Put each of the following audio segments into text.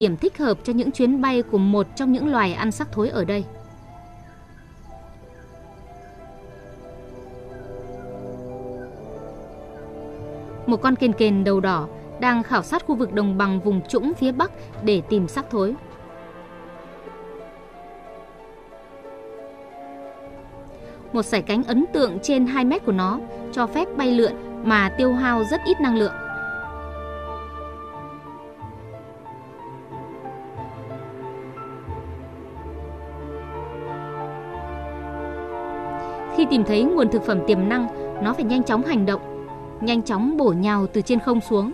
điểm thích hợp cho những chuyến bay của một trong những loài ăn xác thối ở đây. Một con kền kền đầu đỏ đang khảo sát khu vực đồng bằng vùng trũng phía Bắc để tìm xác thối. Một sải cánh ấn tượng trên 2 mét của nó cho phép bay lượn mà tiêu hao rất ít năng lượng. Khi tìm thấy nguồn thực phẩm tiềm năng, nó phải nhanh chóng hành động, nhanh chóng bổ nhào từ trên không xuống.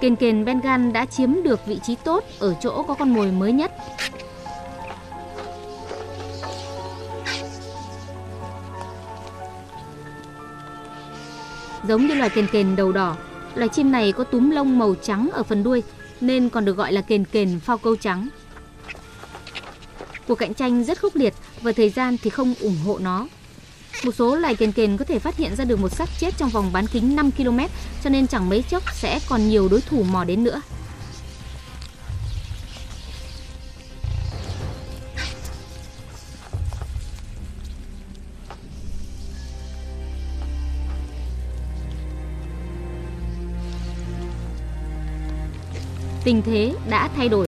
Kền kền Bengal đã chiếm được vị trí tốt ở chỗ có con mồi mới nhất. Giống như loài kền kền đầu đỏ, loài chim này có túm lông màu trắng ở phần đuôi nên còn được gọi là kền kền phao câu trắng. Cuộc cạnh tranh rất khốc liệt và thời gian thì không ủng hộ nó. Một số loài kền kền có thể phát hiện ra được một xác chết trong vòng bán kính 5 km cho nên chẳng mấy chốc sẽ còn nhiều đối thủ mò đến nữa. Tình thế đã thay đổi.